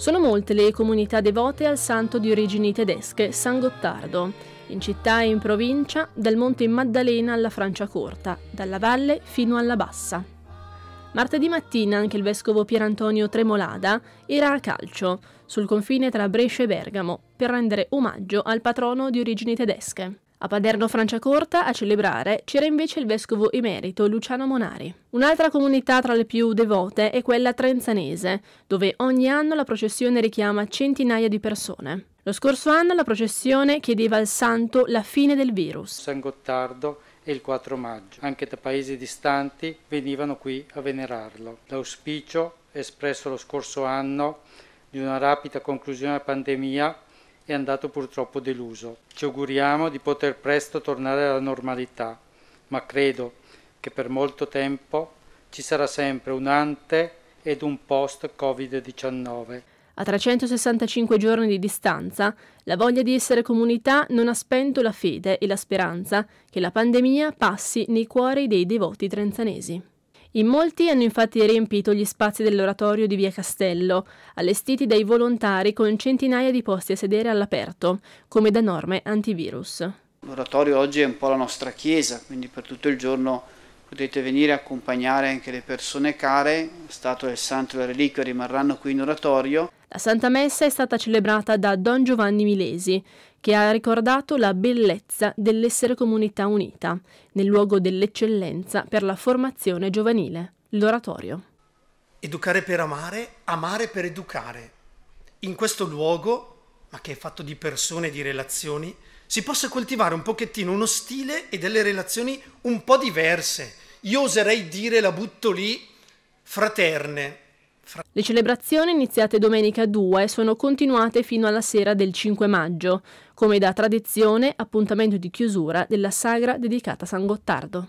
Sono molte le comunità devote al santo di origini tedesche, San Gottardo, in città e in provincia, dal Monte Maddalena alla Franciacorta, dalla valle fino alla bassa. Martedì mattina anche il vescovo Pierantonio Tremolada era a Calcio, sul confine tra Brescia e Bergamo, per rendere omaggio al patrono di origini tedesche. A Paderno Franciacorta a celebrare c'era invece il vescovo emerito Luciano Monari. Un'altra comunità tra le più devote è quella trenzanese, dove ogni anno la processione richiama centinaia di persone. Lo scorso anno la processione chiedeva al santo la fine del virus. San Gottardo e il 4 maggio. Anche da paesi distanti venivano qui a venerarlo. L'auspicio espresso lo scorso anno di una rapida conclusione della pandemia è andato purtroppo deluso. Ci auguriamo di poter presto tornare alla normalità, ma credo che per molto tempo ci sarà sempre un ante ed un post Covid-19. A 365 giorni di distanza, la voglia di essere comunità non ha spento la fede e la speranza che la pandemia passi nei cuori dei devoti trenzanesi. In molti hanno infatti riempito gli spazi dell'oratorio di Via Castello, allestiti dai volontari con centinaia di posti a sedere all'aperto, come da norme antivirus. L'oratorio oggi è un po' la nostra chiesa, quindi per tutto il giorno potete venire a accompagnare anche le persone care, stato del santo e la reliquia rimarranno qui in oratorio. La Santa Messa è stata celebrata da Don Giovanni Milesi, che ha ricordato la bellezza dell'essere comunità unita, nel luogo dell'eccellenza per la formazione giovanile, l'oratorio. Educare per amare, amare per educare. In questo luogo, ma che è fatto di persone e di relazioni, si possa coltivare un pochettino uno stile e delle relazioni un po' diverse. Io oserei dire, la butto lì, fraterne, le celebrazioni iniziate domenica 2 sono continuate fino alla sera del 5 maggio, come da tradizione appuntamento di chiusura della sagra dedicata a San Gottardo.